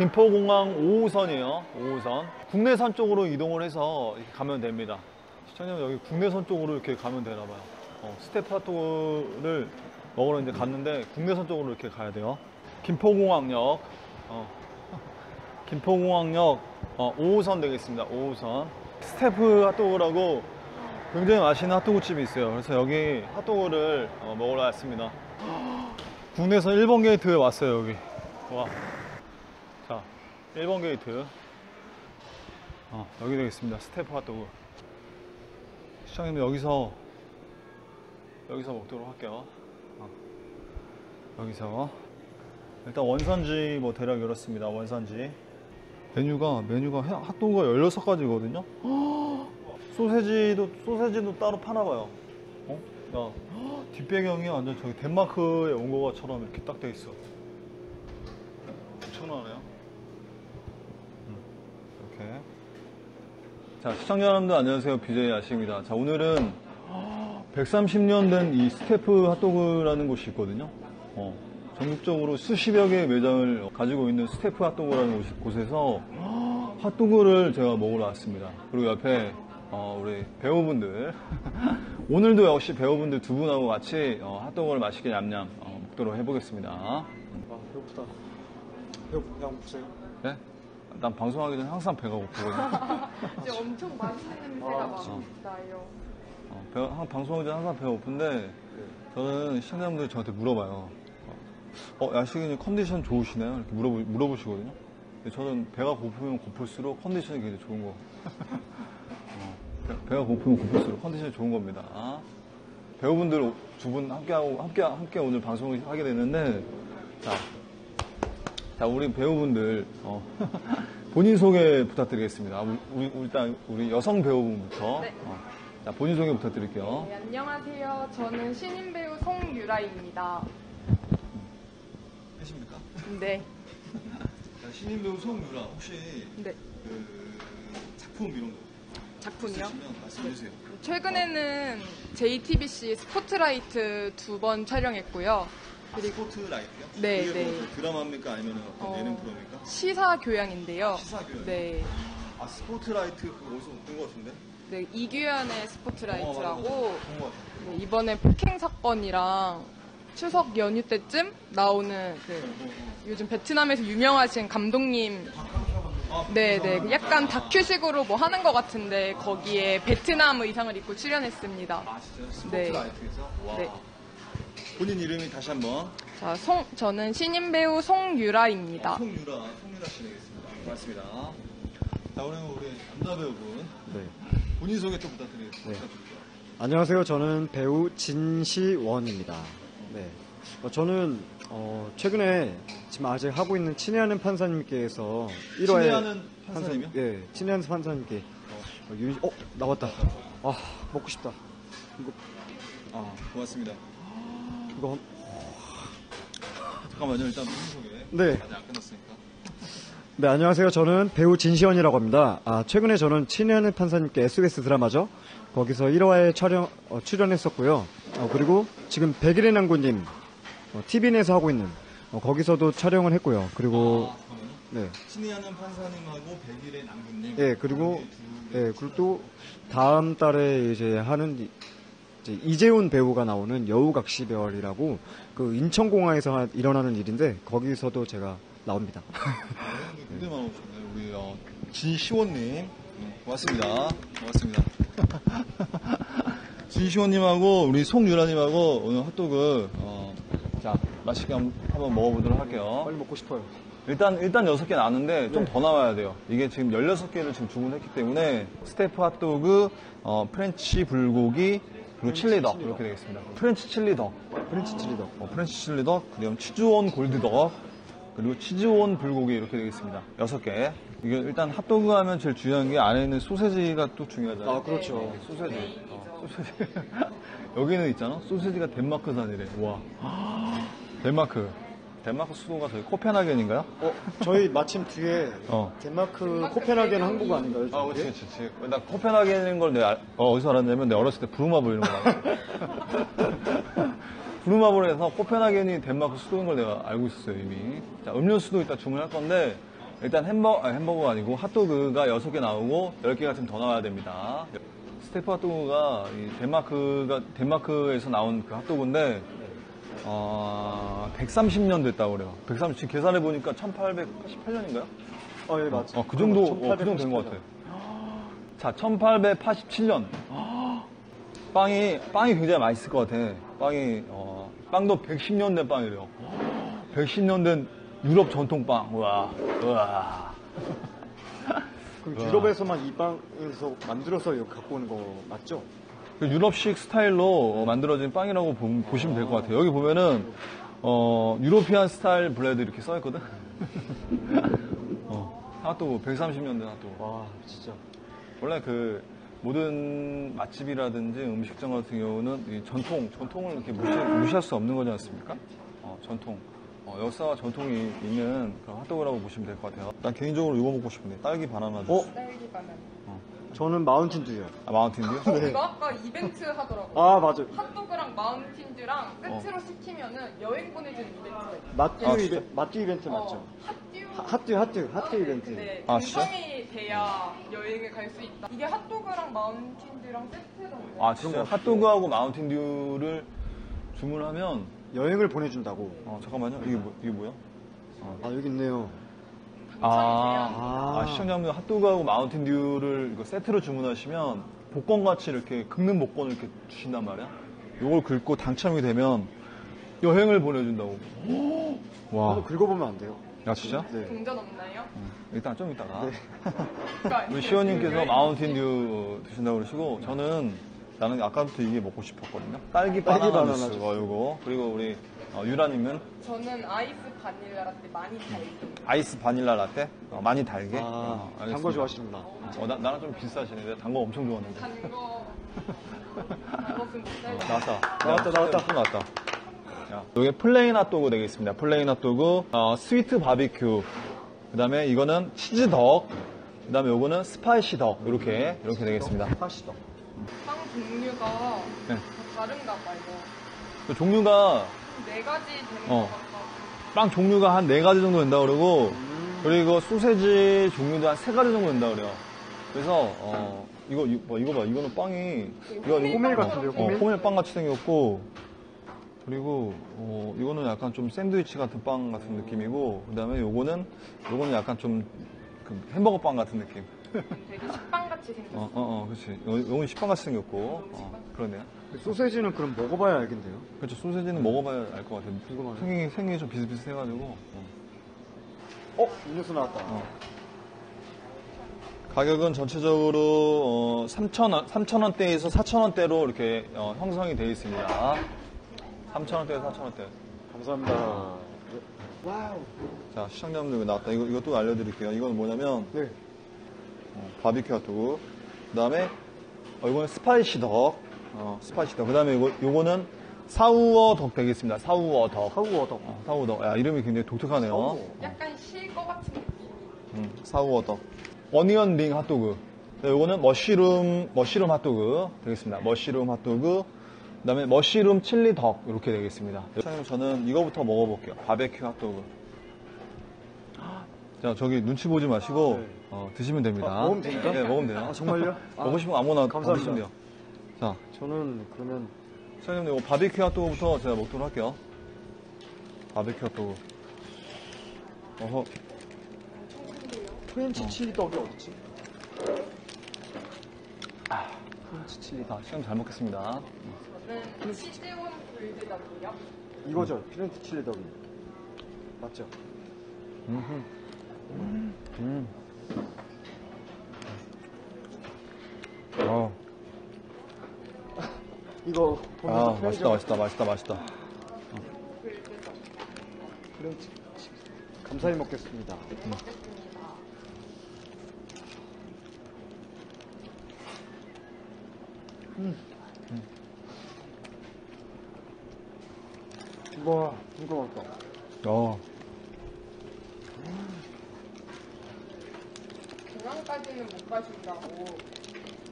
김포공항 5호선이에요. 5호선. 국내선 쪽으로 이동을 해서 가면 됩니다. 시청자분 여기 국내선 쪽으로 이렇게 가면 되나 봐요. 어, 핫도그를 먹으러 이제 갔는데 국내선 쪽으로 이렇게 가야 돼요. 김포공항역. 어, 김포공항역 어, 5호선 되겠습니다. 5호선. 스테프 핫도그라고 굉장히 맛있는 핫도그 집이 있어요. 그래서 여기 핫도그를 어, 먹으러 왔습니다. 국내선 1번 게이트에 왔어요, 여기. 와. 자, 1번 게이트. 어, 여기 되겠습니다. 스테프 핫도그. 사장님 여기서, 여기서 먹도록 할게요. 어, 여기서. 일단 원산지 뭐 대략 이렇습니다. 원산지. 메뉴가, 메뉴가 해- 핫도그가 16가지거든요. 소세지도, 소세지도 따로 파나봐요. 어? 야, 뒷배경이 완전 저기 덴마크에 온 것처럼 이렇게 딱 돼 있어. 엄청나네요. 음, 이렇게. 자, 시청자 여러분들 안녕하세요. BJ 아시입니다. 자, 오늘은 130년 된 이 스테프 핫도그라는 곳이 있거든요. 어, 전국적으로 수십여 개의 매장을 가지고 있는 스테프 핫도그라는 곳- 곳에서 핫도그를 제가 먹으러 왔습니다. 그리고 옆에 어, 우리 배우분들 오늘도 역시 배우분들 두 분하고 같이 어, 핫도그를 맛있게 냠냠 어, 먹도록 해보겠습니다. 아 배고프다. 배고 그냥 먹으세요. 네? 난 방송하기 전에 항상 배가 고프거든요. 이제 엄청 맛있는 냄새가 아, 막. 나요. 어, 배- 항- 방송하기 전에 항상 배가 고픈데 저는 시청자분들이 저한테 물어봐요. 어, 야식이님 컨디션 좋으시나요? 이렇게 물어보, 물어보시거든요. 근데 저는 배가 고프면 고플수록 컨디션이 굉장히 좋은 거. 어, 배- 배가 고프면 고플수록 컨디션이 좋은 겁니다. 배우분들 두 분 함께하고, 함께, 함께 오늘 방송을 하게 됐는데, 자, 자, 우리 배우분들, 어, 본인 소개 부탁드리겠습니다. 우리, 우리- 일단 우리 여성 배우분부터. 네. 어, 자, 본인 소개 부탁드릴게요. 네, 안녕하세요. 저는 신인 배우 송유라입니다. 계십니까? 네, 신인 배우 송유라 혹시 네. 그 작품 이런 거 작품이요? 있으시면 말씀해 주세요. 최근에는 JTBC 스포트라이트 두 번 촬영했고요. 그리고 스포트 라이트요? 네, 그게 네. 뭐 드라마입니까 아니면 어떤 어, 예능 프로입니까? 시사 교양인데요. 시사 교양. 네, 아 스포트라이트 그거 어디서 본 것 같은데? 네 이규연의 어, 맞아, 스포트라이트라고 맞아. 본것 같아. 네, 이번에 폭행 사건이랑 추석 연휴 때쯤 나오는 그 요즘 베트남에서 유명하신 감독님 아, 네네 그 약간 다큐식으로 뭐 하는 것 같은데 거기에 베트남 의상을 입고 출연했습니다. 아 진짜요? 네. 스포트라이트에서? 와. 네. 본인 이름이 다시 한번. 자, 송, 저는 신인 배우 송유라입니다. 아, 송유라, 송유라 씨 되겠습니다. 고맙습니다. 자, 오늘 우리 남자 배우분 네. 본인 소개 또 부탁드리겠습니다. 네. 안녕하세요. 저는 배우 진시원입니다. 네. 어, 저는 어, 최근에 지금 아직 하고 있는 친애하는 판사님께서 1화에 친애하는 판사님이요? 예, 친애하는 판사님께 어, 유, 어 나왔다. 아 먹고 싶다. 이거 아, 고맙습니다. 이거 잠깐만요. 일단 소개. 네. 아직 안 끝났으니까. 네, 안녕하세요. 저는 배우 진시원이라고 합니다. 아, 최근에 저는 친애하는 판사님께 SBS 드라마죠. 거기서 1화에 촬영, 어, 출연했었고요. 어, 그리고 지금 백일의 남구님, 어, TV 내에서 하고 있는, 어, 거기서도 촬영을 했고요. 그리고, 아. 네. 친애하는 판사님하고 백일의 남군님. 예, 그리고. 예, 그리고 또 다음 달에 이제 하는 이- 이제 이재훈 배우가 나오는 여우각시별이라고 그 인천공항에서 하- 일어나는 일인데 거기서도 제가 나옵니다. 네, 굉장히 많이 오셨네요. 우리 어, 진시원님. 네, 고맙습니다. 고맙습니다. 진시원님하고 우리 송유라님하고 오늘 핫도그 어, 자 맛있게 한번, 먹어보도록 할게요. 빨리 먹고 싶어요. 일단 일단 6개 나왔는데 좀 네. 더 나와야 돼요. 이게 지금 16개를 지금 주문했기 때문에 스테프 핫도그, 어, French 불고기, 그리고 chili dog chili dog. 이렇게 되겠습니다. 프렌치 칠리덕. 프렌치 칠리덕. 어, 프렌치 칠리덕, 그다음 치즈원 골드덕, 그리고 치즈원 불고기 이렇게 되겠습니다. 여섯 개. 이게 일단 핫도그 하면 제일 중요한 게 안에 있는 소세지가 또 중요하잖아요. 아, 그렇죠. 소세지. 어, 소세지. 여기는 있잖아. 소세지가 덴마크산이래. 와. 덴마크. 덴마크 수도가 저희 코펜하겐인가요? 어, 저희 마침 뒤에 어. 덴마크 코펜하겐 항구가 아닌가요? 아, 저게? 그렇지, 그렇지. 나 코펜하겐인 걸 내가 알- 어, 디서 알았냐면 내가 어렸을 때 부루마블 이런 거 나왔어. 부루마블에서 코펜하겐이 덴마크 수도인 걸 내가 알고 있었어요, 이미. 자, 음료수도 이따 주문할 건데 일단 햄버거, 아, 햄버거가 아니고 핫도그가 6개 나오고 10개가 좀더 나와야 됩니다. 스테프 핫도그가 이 덴마크가, 덴마크에서 나온 그 핫도그인데, 어, 130년 됐다고 그래요. 130, 지금 계산해 보니까 1888년인가요? 어, 예, 맞죠. 어, 그 정도, 어, 그 정도 된 것 같아요. 자, 1887년. 빵이, 빵이 굉장히 맛있을 것 같아. 빵이, 어, 빵도 110년 된 빵이래요. 110년 된 유럽 전통빵. 우와, 우와. 그럼 유럽에서만 이 빵에서 만들어서 여기 갖고 오는 거 맞죠? 그 유럽식 스타일로 어, 만들어진 빵이라고 보, 시면 될 것 같아요. 여기 보면은, 어, 유로피안 스타일 블레드 이렇게 써있거든? 어, 핫도그, 130년 된 핫도그. 와, 진짜. 원래 그 모든 맛집이라든지 음식점 같은 경우는 이 전통, 전통을 이렇게 무시, 무시 할 수 없는 거지 않습니까? 어, 전통. 어, 역사와 전통이 있는 그런 핫도그라고 보시면 될 것 같아요. 난 개인적으로 이거 먹고 싶은데 딸기 바나나 주스. 어? 딸기 바나나. 저는 마운틴듀요. 아, 마운틴듀? 이거 아까 이벤트 하더라고. 아, 맞아요. 핫도그랑 마운틴듀랑 세트로 시키면은 여행 보내주는 이벤트가 있어. 맛듀 아, 이벤 진짜? 맛듀 이벤트 맞죠? 어, 핫듀. 하- 핫듀, 핫듀, 핫듀 이벤트. 네, 아, 진짜? 당첨이 돼야 여행을 갈 수 있다. 이게 핫도그랑 마운틴듀랑 세트로. 아, 진짜 핫도그하고 마운틴듀를 주문하면, 여행을 보내준다고. 어, 잠깐만요. 이게, 뭐, 이게 뭐야? 아, 여기 있네요. 아, 아. 아, 시청자분들 핫도그하고 마운틴듀를 이거 세트로 주문하시면 복권같이 이렇게 긁는 복권을 이렇게 주신단 말이야. 이걸 긁고 당첨이 되면 여행을 보내준다고. 와. 한번 긁어보면 안 돼요? 야, 진짜? 네. 동전 없나요? 일단 좀 이따가. 그러니까 우리 시원님께서 마운틴듀 드신다고 그러시고, 저는 나는 아까부터 이게 먹고 싶었거든요. 딸기 딸기 바나나 바나나 주스, 주스. 어, 요거. 그리고 우리 어, 유라님은 저는 아이스 바닐라 라떼 많이 달죠. 아이스 바닐라 라떼? 어, 많이 달게. 아, 어, 단 알겠습니다. 거 좋아하시는구나. 어, 나, 나랑 좀 비슷하시네. 내가 단거 엄청 좋아하는데. 단 거. 단거 못 살죠. 나왔다. 나왔다, 나왔다. 또 나왔다. 야, 이게 plain 핫도그 되겠습니다. plain 핫도그, 어, sweet 바비큐. 그 다음에 이거는 cheese dog. 그 다음에 요거는 spicy dog. 이렇게, 이렇게 되겠습니다. 하시다. 빵 종류가 네. 다 다른가 봐요. 그 종류가, 네 가지 되는 어. 것 같아서. 빵 종류가 한 네 가지 정도 된다 그러고, 그리고 소세지 종류도 한 세 가지 정도 된다 그래요. 그래서, 어, 이거, 이- 뭐, 이거 봐. 이거는 빵이, 이거, 이거 호밀 같은데요, 어, 호밀? 호밀빵 같이 생겼고, 그리고, 어, 이거는 약간 좀 샌드위치 같은 빵 같은 느낌이고, 그 다음에 요거는, 요거는 약간 좀, 그 햄버거 빵 같은 느낌. 되게 식빵같이 생겼어요. 어, 어, 어, 그렇지. 요- 요건 식빵 같이 생겼고, 어, 그러네요. 소세지는 그럼 먹어봐야 알겠네요. 그렇죠. 소세지는 먹어봐야 알 것 같아요. 궁금하네. 생긴, 생긴 게 좀 비슷비슷해가지고. 어. 어? 음료수 나왔다. 어. 가격은 전체적으로 어, 3,000원, 3,000원대에서 4,000원대로 이렇게 어, 형성이 되어 있습니다. 3,000원대에서 4,000원대. 감사합니다. wow. 자, 시청자분들 나왔다. 이거, 이것도 알려드릴게요. 이건 뭐냐면, 네. 어, 바비큐 핫도그. 그 다음에, 어, 이거는 spicy dog. 어, spicy dog. 그 다음에 이거, 요거는 sour dog 되겠습니다. sour dog. sour dog. 어, sour dog. 야, 이름이 굉장히 독특하네요. sour. 약간 실것 같은 느낌. 음, sour dog. onion ring 핫도그. 네, 요거는 mushroom, mushroom 핫도그 되겠습니다. mushroom 핫도그. 그 다음에 mushroom chili dog. 이렇게 되겠습니다. 사장님, 저는 이거부터 먹어볼게요. 바베큐 핫도그. 자, 저기 눈치 보지 마시고, 네. 어, 드시면 됩니다. 아, 먹으면 됩니까? 네, 먹으면 돼요. 아, 정말요? 아, 먹고 싶으면 아무나 감사합니다. 드시면 돼요. 자, 저는 그러면 사장님, 이거 바베큐 핫도그부터 제가 먹도록 할게요. 바베큐 핫도그. 어허, French chili dog이 어딨지? French chili dog. 자, 시간 잘 먹겠습니다. 저는 cheese on 불닭이요. 이거죠. French chili dog이. 맞죠? 음. 음. 어. 이거 아, 보면서 맛있다, 편의점 맛있다, 맛있다, 맛있다. 프렌치 칠리. 감사히 먹겠습니다. 음. 와, 궁금하다. 어. 중앙까지는 못 가신다고.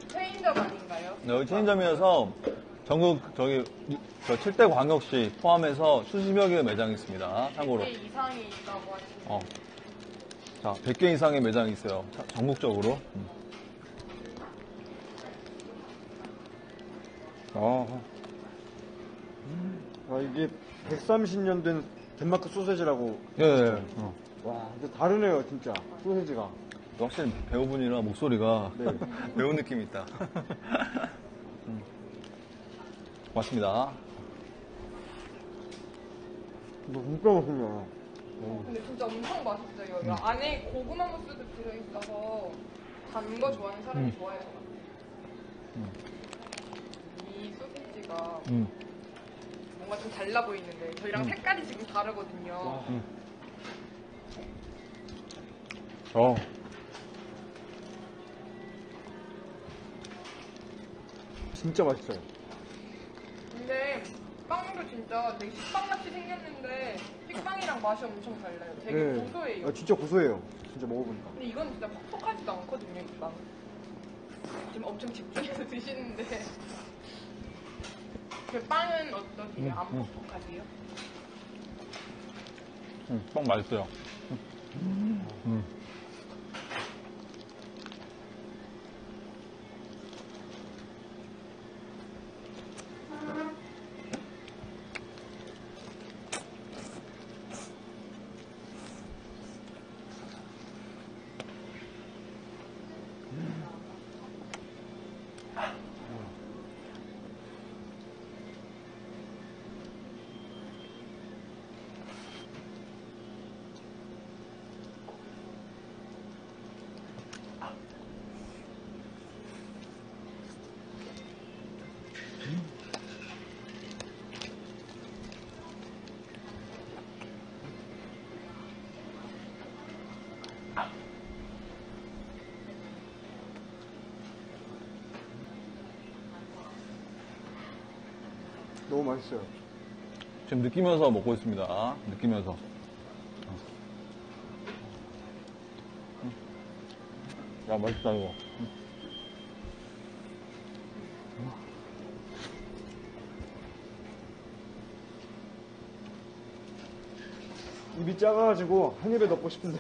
체인점 아닌가요? 네, 여기 체인점이어서 전국 저기 저 7대 광역시 포함해서 수십여 개의 매장이 있습니다. 참고로. 개 이상이 있다고 하시는데. 어. 자, 100개 이상의 매장이 있어요. 자, 전국적으로. 음. 어, 아, 이게 130년 된 덴마크 소세지라고. 예, 예. 어. 와, 근데 다르네요, 진짜. 소세지가. 확실히 배우분이랑 목소리가 네. 배우 느낌이 있다. 음. 고맙습니다. 너 진짜 맛있네요. 근데 진짜 엄청 맛있어요. 이 안에 고구마 무스도 들어있어서 단 거 좋아하는 사람이 음. 좋아할 것 같아요. 이 소시지가 음. 뭔가 좀 달라 보이는데 저희랑 음. 색깔이 지금 다르거든요. 어. 진짜 맛있어요. 근데 빵도 진짜 되게 식빵같이 생겼는데 식빵이랑 맛이 엄청 달라요. 되게 네. 고소해요. 아, 진짜 고소해요. 진짜 먹어보니까. 근데 이건 진짜 퍽퍽하지도 않거든요, 이 빵. 지금 엄청 집중해서 드시는데. 그 빵은 어떠세요? 안 음. 퍽퍽하세요? 음, 빵 맛있어요. 음. 너무 맛있어요. 지금 느끼면서 먹고 있습니다. 느끼면서. 야, 맛있다, 이거. 입이 작아가지고 한 입에 넣고 싶은데.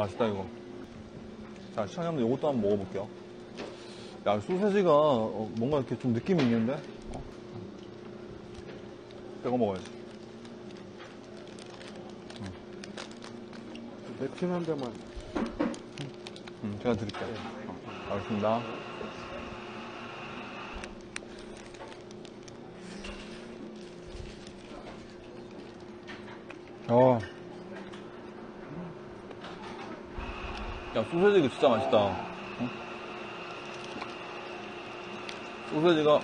맛있다, 이거. 자, 시청자분들 이것도 한번 먹어볼게요. 야, 소세지가 어, 뭔가 이렇게 좀 느낌이 있는데? 어? 이거 먹어야지. 맵긴 한데만. 음, 제가 드릴게요. 어, 알겠습니다. 어. 야, 소세지 이거 진짜 맛있다. 응? 소세지가,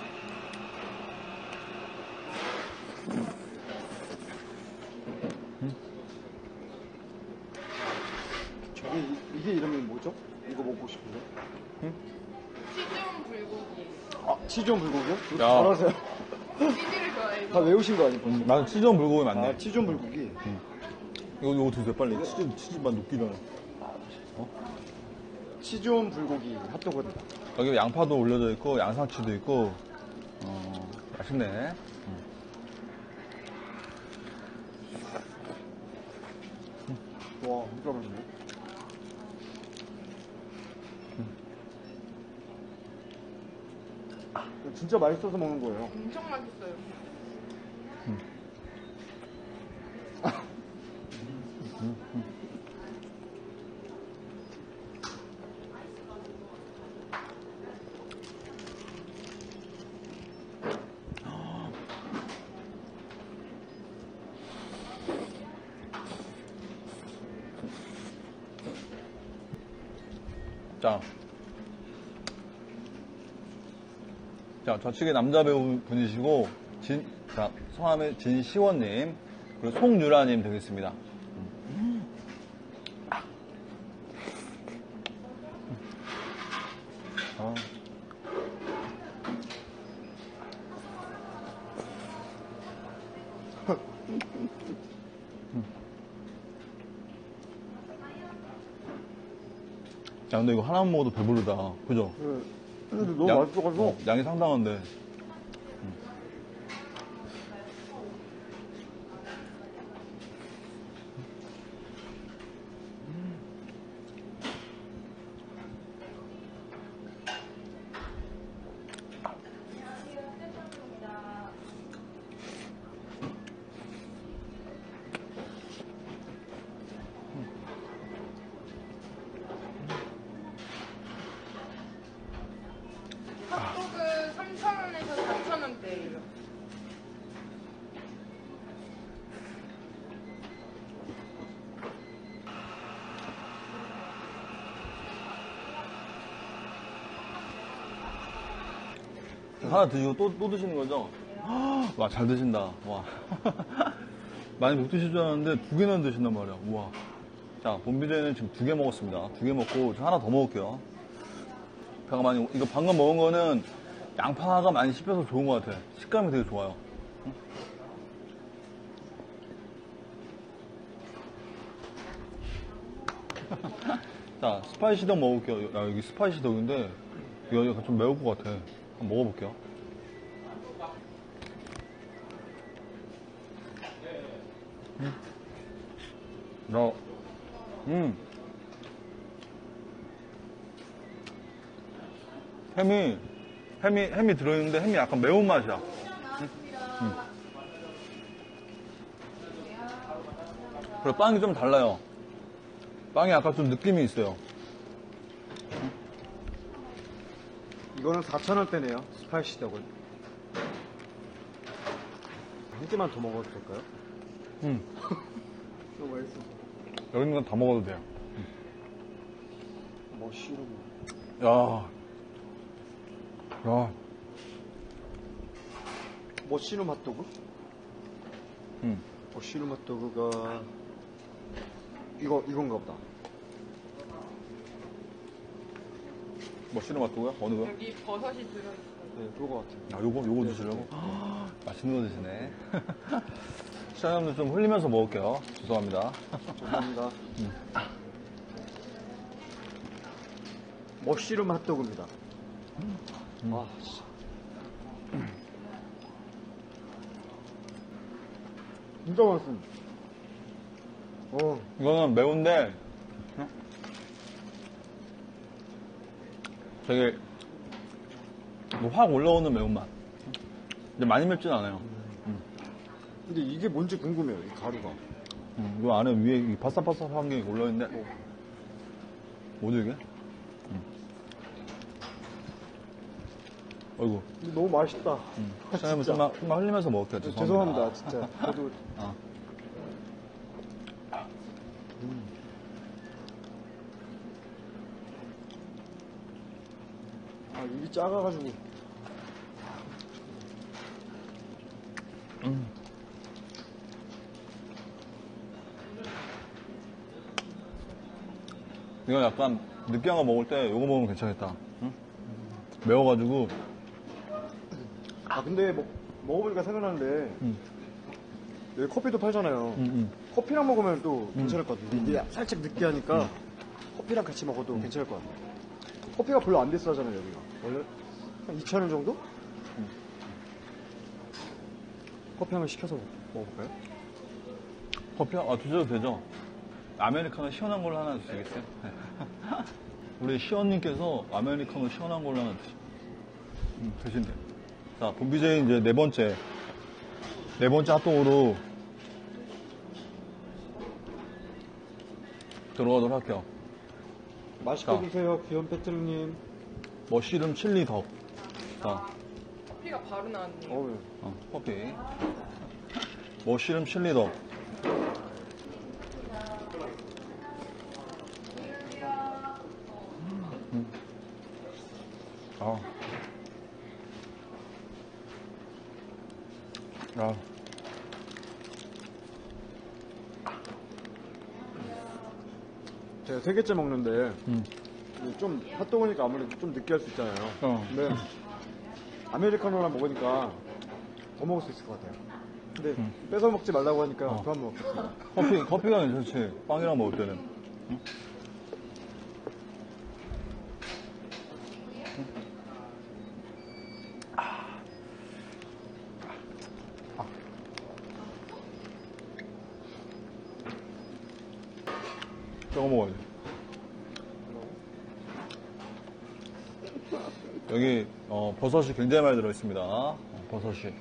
저게, 이- 이게 이름이 뭐죠? 이거 먹고 싶은데. 치즈온 불고기. 아, 치존 불고기요? 이거 야. 잘하세요. 치즈를 다 좋아해서. 외우신 거 아니고? 음, 나는 치즈원 불고기 맞네. 아, 치존 불고기. 이거, 이거 드세요, 빨리. 치즈, 치즈만 녹기 전에. 치존 불고기 핫도그입니다. 여기 양파도 올려져 있고, 양상추도 있고, 어, 맛있네. 와, 진짜 맛있네. 이거 진짜 맛있어서 먹는 거예요. 엄청 맛있어요. 자. 자, 좌측에 남자 배우 분이시고, 진, 자, 성함은 진시원님, 그리고 송유라님 되겠습니다. 근데 이거 하나만 먹어도 배부르다. 그죠? 그, 근데 너무 양- 맛있어가지고. 어, 양이 상당한데. 하나 드시고 또, 또 드시는 거죠? 와, 잘 드신다. 와. 많이 못 드실 줄 알았는데 두 개나 드신단 말이야. 우와. 자, 본 BJ는 지금 두 개 먹었습니다. 두 개 먹고 저 하나 더 먹을게요. 배가 많이, 이거 방금 먹은 거는 양파가 많이 씹혀서 좋은 것 같아. 식감이 되게 좋아요. 응? 자, spicy dog 먹을게요. 야, 여기 spicy dog인데, 이거 약간 좀 매울 것 같아. 한번 먹어볼게요. 음. 나, 음. 햄이, 햄이, 햄이 들어있는데 햄이 약간 매운맛이야. 음. 음. 그리고 빵이 좀 달라요. 빵이 약간 좀 느낌이 있어요. 이거는 4,000원대네요. spicy dog은. 한 개만 더 먹어도 될까요? 음. 너무 맛있어. 여기 있는 건 다 먹어도 돼요. mushroom. 야. 야. mushroom 핫도그? 음. 머쉬룸 핫도그가 이거 이건가 보다. 뭐 싫은 맛도고요? 어느 거요? 여기 버섯이 들어있어요. 네, 그거 같아요. 아, 요거, 요거 드시려고? 맛있는 거 드시네. 시청자분들 좀 흘리면서 먹을게요. 죄송합니다. 감사합니다. 머쉬룸 핫도그입니다. 아, 진짜. 진짜 맛있습니다. 어, 이거는 매운데, 되게, 뭐 확 올라오는 매운맛. 근데 많이 맵진 않아요. 근데 이게 뭔지 궁금해요, 이 가루가. 음, 이 안에 위에 이 바삭바삭한 게 올라있는데, 뭐죠, 이게? 음. 어이구. 근데 너무 맛있다. 음. 시청자분 좀만, 좀만 흘리면서 먹을게요. 네, 죄송합니다. 죄송합니다, 진짜. 저도 아. 입이 작아가지고. 이건 약간 느끼한 거 먹을 때 이거 먹으면 괜찮겠다. 응? 매워가지고 아, 근데 먹, 먹어보니까 생각나는데, 음. 여기 커피도 팔잖아요. 음, 음. 커피랑 먹으면 또 괜찮을 것 같은데 이게 살짝 느끼하니까 커피랑 같이 먹어도 괜찮을 것 같아요. 커피가 별로 안 비싸잖아요 여기가 원래 한 2,000원 정도? 커피 한 번 시켜서 먹어볼까요? 커피 아 드셔도 되죠? 아메리카노 시원한 걸로 하나 드시겠어요? 우리 시원님께서 아메리카노 시원한 걸로 하나 드시, 음, 드신대요. 자, 본비제이 이제 네 번째 네 번째 핫도그로 들어가도록 할게요. 맛있게 자. 드세요 귀염 패트리님 머쉬룸 칠리 덕. 자, 커피가 바로 나왔네요. 어우 어, 커피. 머쉬룸 칠리 덕. 3개째 먹는데 음. 좀 핫도그니까 아무래도 좀 느끼할 수 있잖아요. 어. 근데 아메리카노랑 먹으니까 더 먹을 수 있을 것 같아요. 근데 음. 뺏어 먹지 말라고 하니까 어. 또한 먹겠습니다. 커피, 커피가 좋지. 빵이랑 먹을 때는. 응? 버섯이 굉장히 많이 들어있습니다. 어, 버섯이.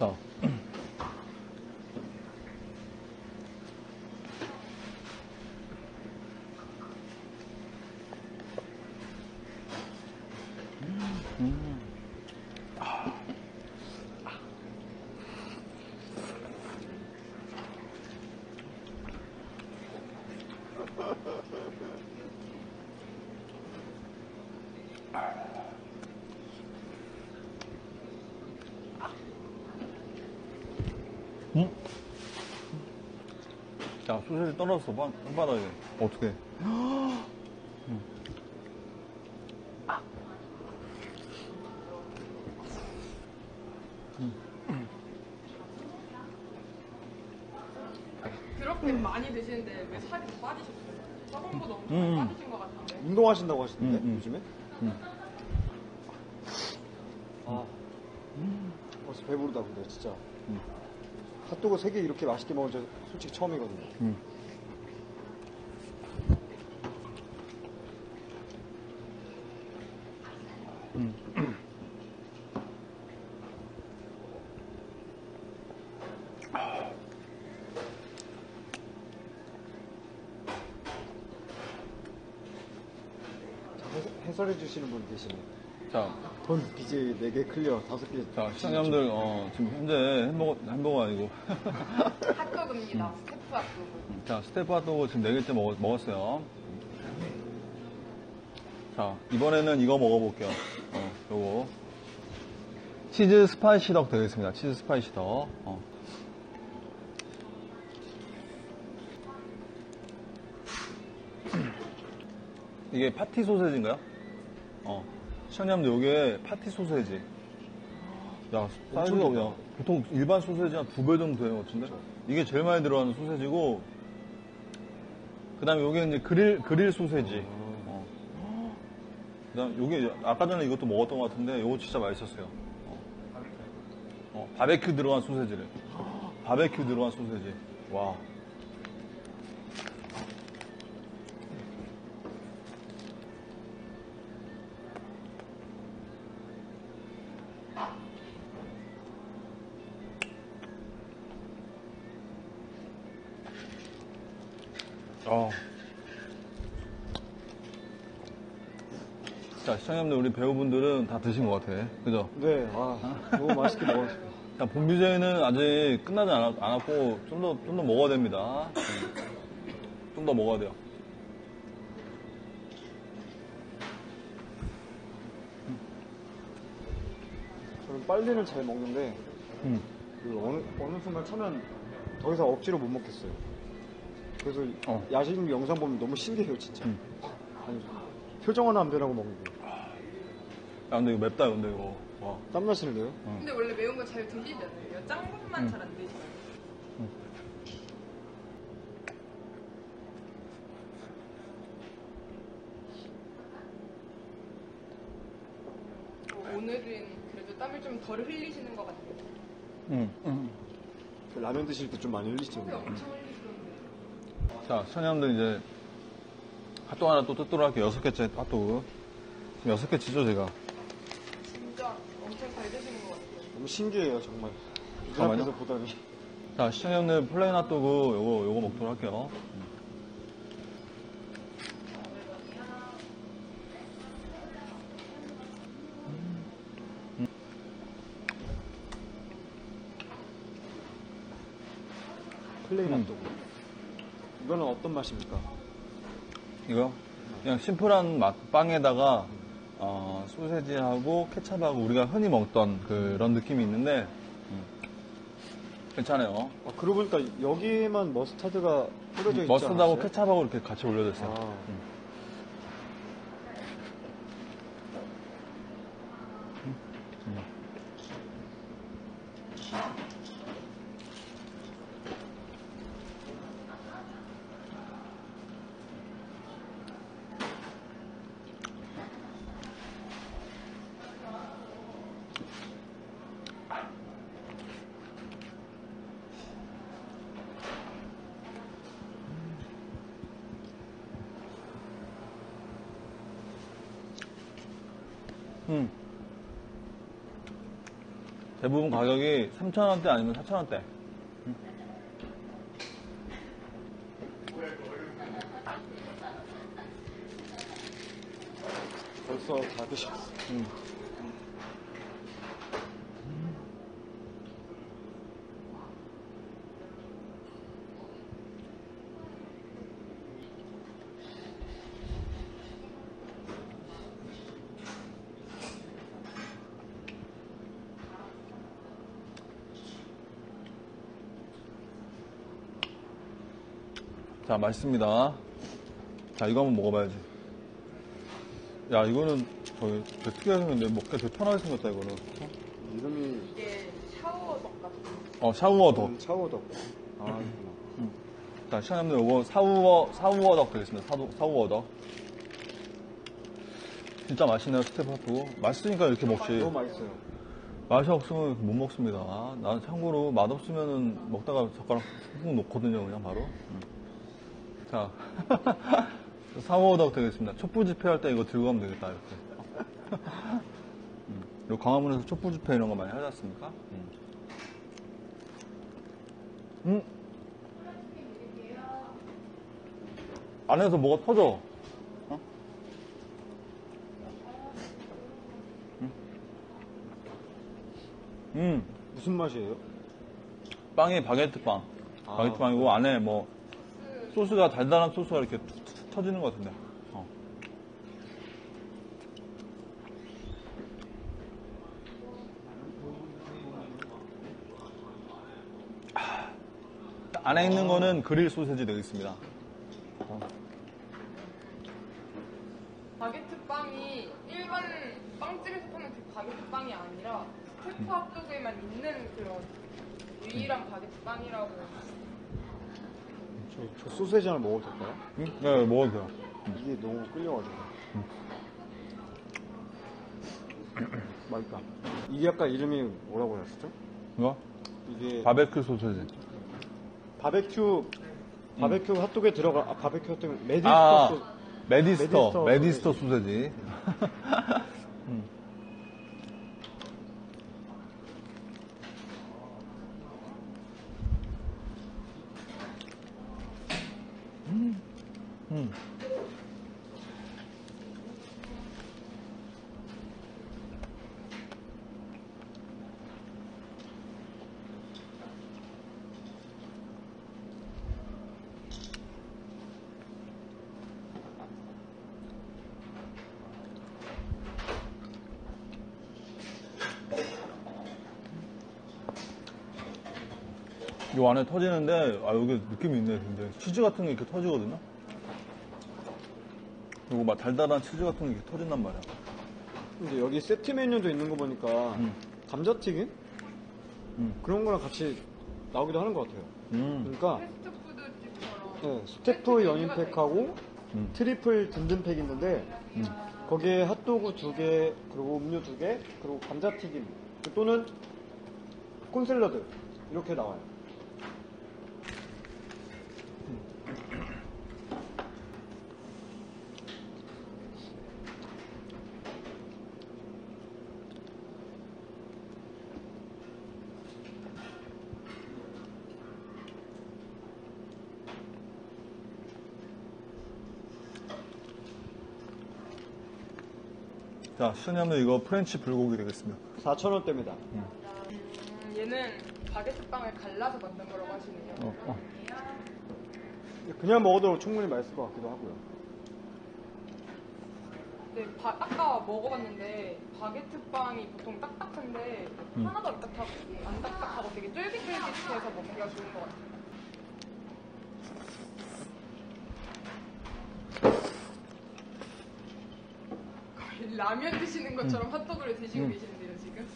자. 자, 소세지 떨어졌어, 빵, 빵바닥에. 어떻게? 그렇게 많이 드시는데 왜 살이 더 빠지셨어요? 저번 보다 엄청 음. 많이 빠지신 것 같은데. 운동하신다고 하시던데 음, 음. 요즘에? 음. 아, 벌써 배부르다 근데 진짜. 음. 핫도그 3개 이렇게 맛있게 먹은 적 솔직히 처음이거든요. 음. 해- 해설해 주시는 분 계시네. 자, 본 BJ 4개 clear 5개. 자, 시청자분들, 어, 지금 현재 햄버거, 햄버거 아니고. 핫도그입니다. 스테프 핫도그. 자, 스테프 핫도그 지금 4개째 먹, 먹었어요. 자, 이번에는 이거 먹어볼게요. 어, 요거. 치즈 spicy dog 되겠습니다. 치즈 spicy dog. 어. 이게 파티 소세지인가요? 어. 시청자분들, 요게 파티 소세지. 야, 사이즈가 그냥 보통 일반 소세지 한 두 배 정도 되는 것 같은데? 이게 제일 많이 들어가는 소세지고, 그 다음에 요게 이제 그릴, 그릴 소세지. 어. 그 다음 요게 아까 전에 이것도 먹었던 것 같은데, 요거 진짜 맛있었어요. 어. 어, 바베큐 들어간 소세지를. 바베큐 들어간 소세지. 와. 어. 자, 시청자분들, 우리 배우분들은 다 드신 것 같아. 그죠? 네, 아, 너무 맛있게 먹었어요. 자, 본비제는 아직 끝나지 않았, 않았고, 좀 더, 좀 더 먹어야 됩니다. 좀 더 먹어야 돼요. 저는 빨리는 잘 먹는데, 음. 그 어느, 어느 순간 차면 더 이상 억지로 못 먹겠어요. 그래서 어. 야식 영상 보면 너무 신기해요, 진짜. 음. 아니, 표정 하나 안 변하고 먹는 거. 야, 근데 이거 맵다, 근데 이거. 와. 땀나시는데요? 근데 원래 매운 거잘 드시잖아요. 짠 것만 잘안 드시잖아요. 어, 오늘은 그래도 땀을 좀 덜 흘리시는 것 같아요. 음. 음. 그 라면 드실 때 좀 많이 흘리시죠? 땀이 엄청 흘리시던데. 자, 시청자분들 이제 핫도그 하나 또 뜯도록 할게요. 여섯 개째 핫도그. 지금 여섯 개 치죠, 제가. 진짜 엄청 잘 드시는 너무 신기해요, 정말. 잠깐만요. 눈앞에서 보다니. 자, 시청자분들 plain 핫도그 요거, 요거 먹도록 할게요. plain 음. 핫도그. 이거는 어떤 맛입니까? 이거 그냥 심플한 맛 빵에다가 어, 소세지하고 케찹하고 우리가 흔히 먹던 그런 느낌이 있는데 음, 괜찮아요. 아, 그러고 보니까 여기만 머스타드가 뿌려져 음, 있어요 머스타드하고 케찹하고 이렇게 같이 올려졌어요. 아. 음. 대부분 가격이 3,000원대 아니면 4,000원대. 벌써 다 드셨어. 자, 맛있습니다. 자, 이거 한번 먹어봐야지. 야, 이거는 저기 되게 특이하게 생겼는데 먹기 되게 편하게 생겼다, 이거는. 이름이 이게 샤워덕 같은 어, 샤우어덕. 차오덕. 아, 그렇구나. 자, 시청자분들 이거 사우어, 사우어덕 되겠습니다. 사우, 사우어덕. 진짜 맛있네요, 스테프 핫도그. 맛있으니까 이렇게 먹지. 너무 맛있어요. 맛이 없으면 못 먹습니다. 나는 참고로 맛없으면은 먹다가 젓가락 훅 놓거든요, 그냥 바로. 음. 자, 사워덕 되겠습니다. 촛불 집회할 때 이거 들고 가면 되겠다, 이렇게. 음. 그리고 광화문에서 촛불 집회 이런 거 많이 하지 않습니까? 음. 음. 안에서 뭐가 터져. 어? 음. 무슨 맛이에요? 빵이 바게트 빵. 아, 바게트 빵이고 안에 뭐 소스가 달달한 소스가 이렇게 툭- 툭 터지는 것 같은데. 어. 아, 안에 있는 거는 그릴 소세지 되겠습니다. 바게트 빵이 일반 빵집에서 파는 그 바게트 빵이 아니라 스테프 핫도그에만 있는 그런 유일한 바게트 빵이라고 저, 저 소세지 하나 먹어도 될까요? 응? 네, 먹어도 돼요. 이게 너무 끌려가지고. 맛있다. 이게 아까 이름이 뭐라고 하셨죠? 이거? 이게 바베큐 소세지. 바베큐 바베큐 핫도그에 들어가 아, 바베큐 핫도그 메디스터 아, 소- 메디스터, 메디스터 메디스터 소세지. 음. 음. 음. 요 안에 터지는데, 아, 여기 느낌이 있네, 굉장히. 치즈 같은 게 이렇게 터지거든요? 그리고 막 달달한 치즈 같은 게 터진단 말이야. 근데 여기 세트 메뉴도 있는 거 보니까 음. 감자튀김 음. 그런 거랑 같이 나오기도 하는 것 같아요. 음. 그러니까 네, 스테프 연인 pack하고 음. triple 든든 팩 있는데 음. 거기에 핫도그 두 개, 그리고 음료 두 개, 그리고 감자튀김 또는 콘샐러드 이렇게 나와요. 자, 시청자분들 이거 french 불고기 되겠습니다. 4,000원대입니다. 음, 얘는 바게트 빵을 갈라서 만든 거라고 하시네요. 어, 어. 그냥 먹어도 충분히 맛있을 것 같기도 하고요. 네, 바- 아까 먹어봤는데 바게트 빵이 보통 딱딱한데 음. 하나도 안 딱딱하고 안 딱딱하고 되게 쫄깃쫄깃해서 먹기가 좋은 것 같아요. 라면 드시는 것처럼 핫도그를 드시고 음. 계시는데요 지금?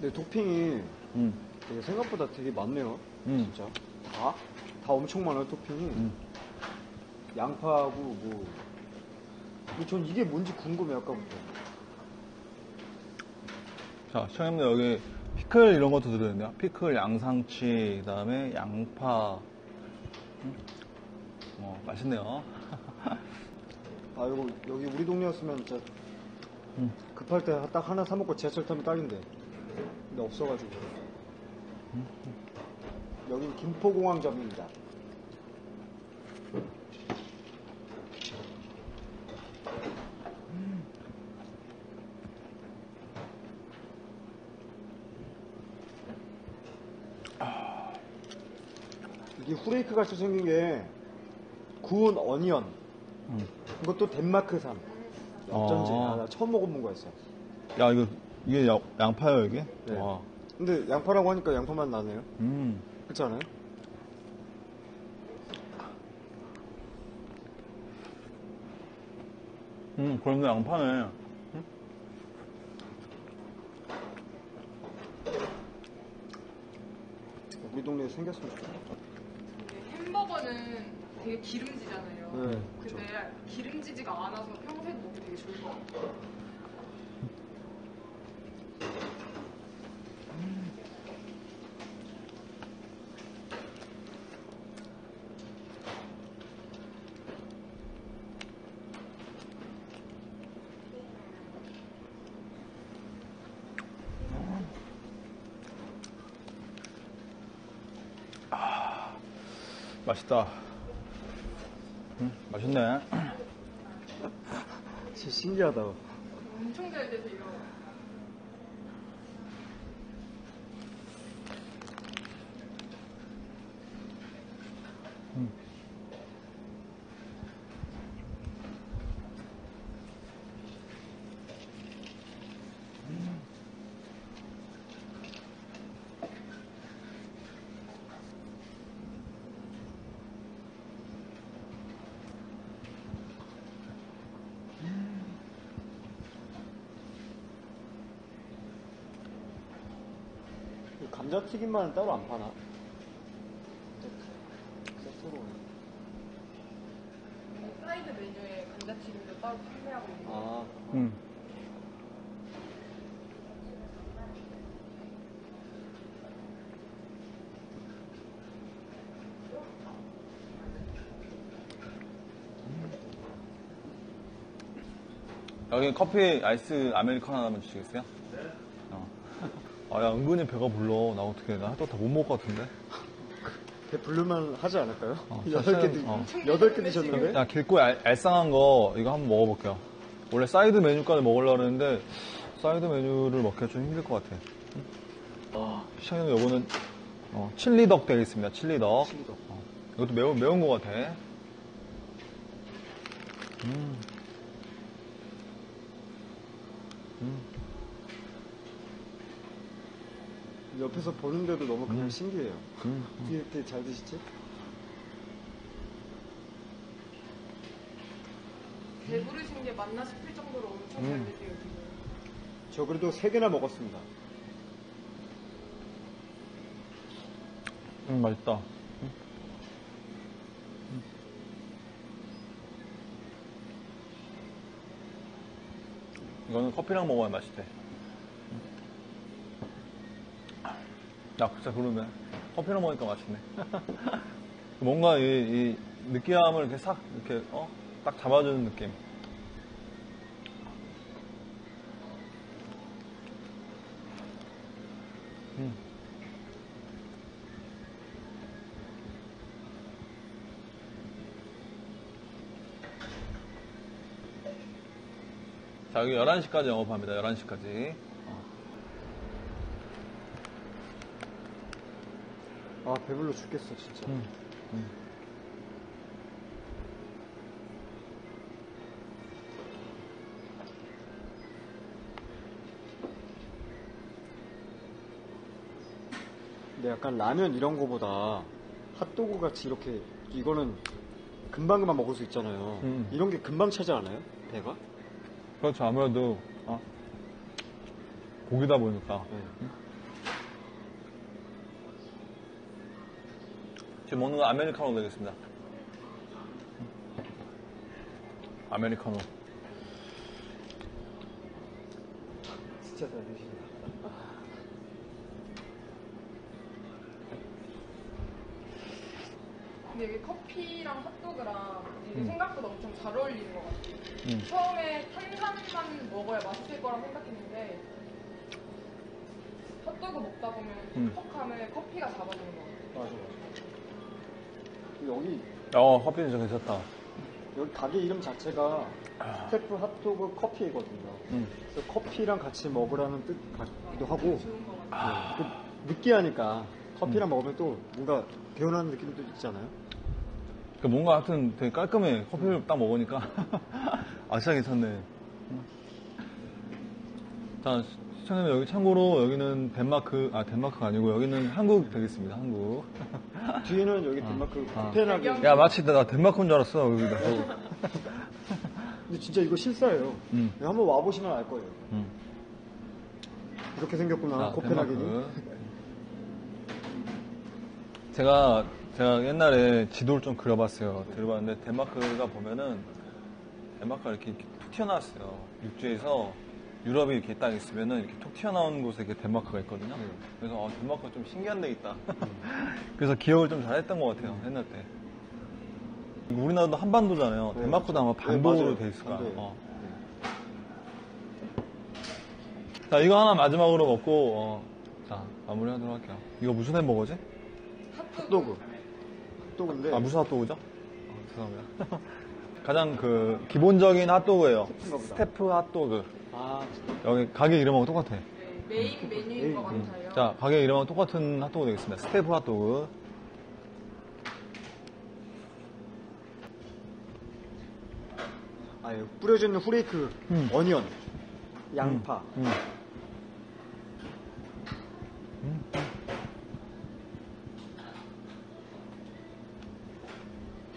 근데 토핑이 음. 되게 생각보다 되게 많네요. 음. 진짜. 다? 다 엄청 많아요, 토핑이. 음. 양파하고 뭐. 근데 전 이게 뭔지 궁금해요, 아까부터. 자, 시청자님들 여기 피클 이런 것도 들어있네요. 피클, 양상치, 그 다음에 양파. 음. 어, 맛있네요. 아, 이거 여기 우리 동네였으면 진짜 음. 급할 때 딱 하나 사먹고 지하철 타면 딱인데. 근데 없어가지고. 여긴 김포공항점입니다. 이게 후레이크 같이 생긴 게 구운 어니언. 음. 이것도 덴마크산. 어쩐지. 아. 아, 나 처음 먹어본 거였어. 야, 이거, 이게 야- 양파예요, 이게? 네. 와. 근데 양파라고 하니까 양파 맛 나네요. 음. 그렇지 않아요? 음, 그럼요, 양파네. 우리 동네에 생겼으면 좋겠다. 햄버거는 되게 기름지잖아요. 네, 근데 기름지지가 않아서 평소에 먹기 되게 좋을 것 같아요. 맛있다. 음, 맛있네. 진짜 신기하다. 감자튀김만은 따로 안 파나? 세트로. 사이드 메뉴에 감자튀김도 따로 판매하고 있는 거 아, 음. 여기 커피 아이스 아메리카노 하나만 주시겠어요? 네. 어. 아, 야, 은근히 배가 불러. 나 어떻게, 나 또 다 못 먹을 것 같은데? 배 부르면 하지 않을까요? 어, 여덟 개, 드, 어. 여덟 개 드셨는데? 야, 길고 얄, 얄쌍한 거, 이거 한번 먹어볼게요. 원래 사이드 메뉴까지 먹으려고 했는데, 사이드 메뉴를 먹기가 좀 힘들 것 같아. 아, 시청자님, 요거는, 어, chili dog 되겠습니다. chili dog. 어, 이것도 매운, 매운 것 같아. 음. 옆에서 보는데도 너무 그냥 음. 신기해요. 음. 어떻게 이렇게 잘 드시지? 배부르신 게 맞나 싶을 정도로 엄청 잘 음. 드세요 지금 저 그래도 세 개나 먹었습니다. 음, 맛있다. 음. 이거는 커피랑 먹어야 맛있대. 야, 진짜 그러네. 커피랑 먹으니까 맛있네. 뭔가 이, 이 느끼함을 이렇게 싹, 이렇게, 어? 딱 잡아주는 느낌. 음. 자, 여기 11시까지 영업합니다. 11시까지. 아 배불러 죽겠어 진짜. 음. 근데 약간 라면 이런 거보다 핫도그 같이 이렇게 이거는 금방 금방 먹을 수 있잖아요. 음. 이런 게 금방 차지 않아요? 배가? 그렇죠. 아무래도, 어, 고기다 보니까. 네. 지금 먹는 건 아메리카노 되겠습니다. 아메리카노. 진짜 잘 드시네. 근데 여기 커피랑 핫도그랑 이게 음. 생각보다 엄청 잘 어울리는 것 같아요. 음. 처음에 탄산만 먹어야 맛있을 거라 생각했는데 핫도그 먹다 보면 음. 퍽하면 커피가 잡아주는 것 같아요. 맞아 맞아. 여기 어, 커피 진짜 괜찮다. 여기 가게 이름 자체가 스테프 핫도그 커피거든요. 음. 그래서 커피랑 같이 먹으라는 뜻 같기도 하고 같아요. 네, 또 느끼하니까 커피랑 먹으면 또 뭔가 개운한 느낌도 있잖아요. 그 뭔가 하여튼 되게 깔끔해. 커피를 딱 먹으니까. 아, 진짜 괜찮네. 자, 시청자님 여기 참고로 여기는 덴마크, 아, 덴마크가 아니고 여기는 한국 되겠습니다. 한국. 뒤에는 여기 덴마크 아. 코펜하겐. 배경- 야, 마치 나 덴마크인 줄 알았어, 여기다. 근데 진짜 이거 실사예요. 음. 한번 와보시면 알 거예요. 음. 이렇게 생겼구나 아, 코펜하겐이. 제가 제가 옛날에 지도를 좀 그려봤어요. 그려봤는데 덴마크가 보면은 덴마크가 이렇게, 이렇게 툭 튀어나왔어요. 육지에서 유럽이 이렇게 딱 있으면은 이렇게 툭 튀어나온 곳에 이렇게 덴마크가 있거든요. 그래서 어, 덴마크가 좀 신기한 데 있다. 그래서 기억을 좀 잘했던 것 같아요. 옛날 때. 우리나라도 한반도잖아요. 네, 덴마크도 아마 네, 반도로 맞아요. 돼 있을 거야. 어. 자, 이거 하나 마지막으로 먹고, 어, 자, 마무리 하도록 할게요. 이거 무슨 햄버거지? 핫도그. 핫도그인데 아, 무슨 핫도그죠? 어, 죄송합니다. 가장 그, 기본적인 핫도그예요. 스테프 핫도그. 아. 여기 가게 이름하고 똑같아. 네, 메인 메뉴인 것 음. 같아요. 자, 가게 이름하고 똑같은 핫도그 되겠습니다. 스테프 핫도그. 아 여기 뿌려져 있는 후레이크 음. 어니언 양파. 음.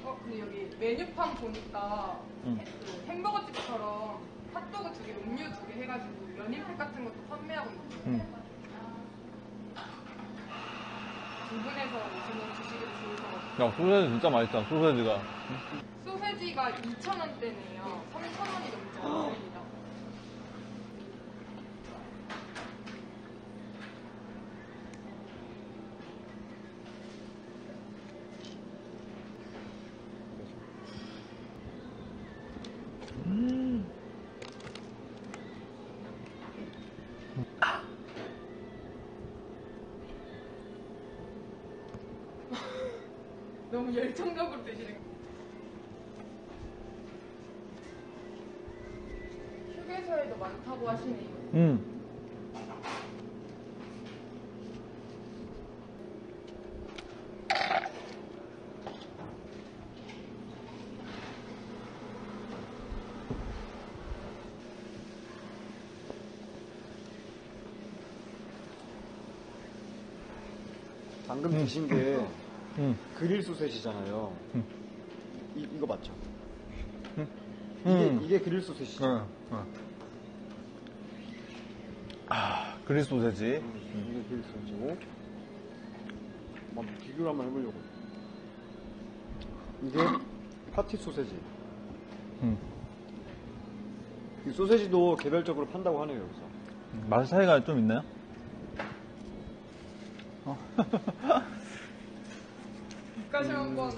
어, 근데 여기 메뉴판 보니까 음. 그 햄버거 집처럼 핫도그 두 개, 음료 두 개 해가지고 연인팩 같은 것도 판매하고 있어요. 음. 두 분에서 오시면 드시기도 좋을 것 같아요. 야, 소세지 진짜 맛있다, 소세지가. 소세지가 2,000원대네요. 3,000원이 넘지 않습니다. 너무 열정적으로 드시는 거. 휴게소에도 많다고 하시네요. 음. 방금 드신 게 음. 그릴 소세지잖아요. 음. 이, 이거 맞죠? 음. 이게, 음. 이게 그릴 소세지죠. 어, 어. 아, 그릴 소세지. 이게 그릴 소세지고. 한번 비교를 한번 해보려고. 이게 파티 소세지. 음. 이 소세지도 개별적으로 판다고 하네요, 여기서. 맛 차이가 좀 있나요? 입가심 한번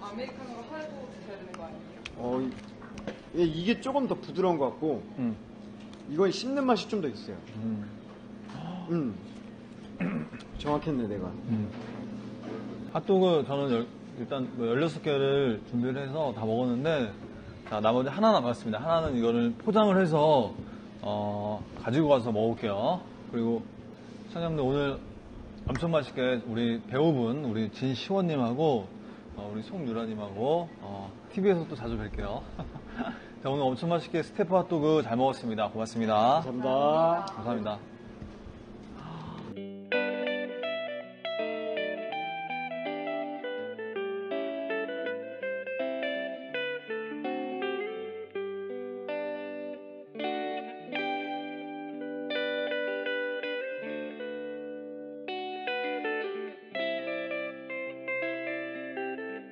아메리카노로 하고 드셔야 되는 거 아니에요? 어, 이- 예, 이게 조금 더 부드러운 것 같고, 음. 이건 씹는 맛이 좀 더 있어요. 음. 음. 정확했네, 내가. 음. 핫도그 저는 열- 일단 뭐 16개를 준비를 해서 다 먹었는데 자, 나머지 하나 남았습니다. 하나는 이거를 포장을 해서 어, 가지고 가서 먹을게요. 그리고 사장님들 오늘 엄청 맛있게 우리 배우분 우리 진시원님하고 어, 우리 송유라님하고 어, TV에서 또 자주 뵐게요. 자, 오늘 엄청 맛있게 스테프 핫도그 잘 먹었습니다. 고맙습니다. 감사합니다. 감사합니다.